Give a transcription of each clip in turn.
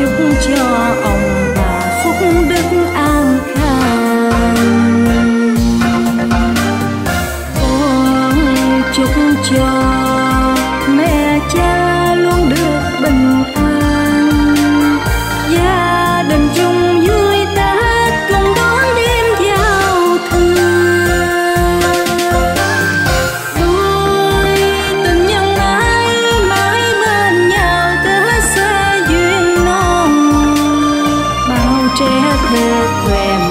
新疆 trẻ thơ thèm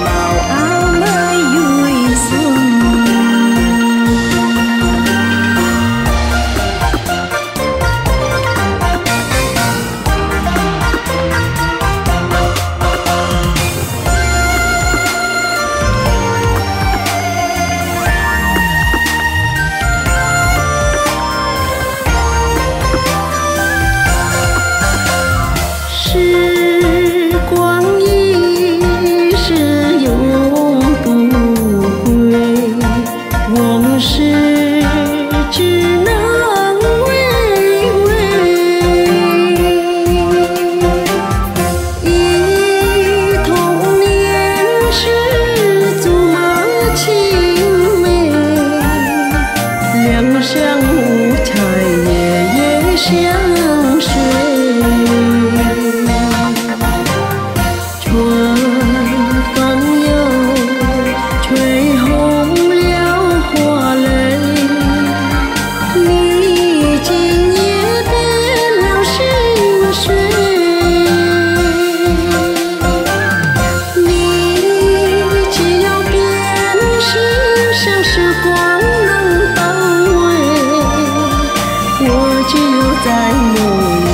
chiều dài ngồi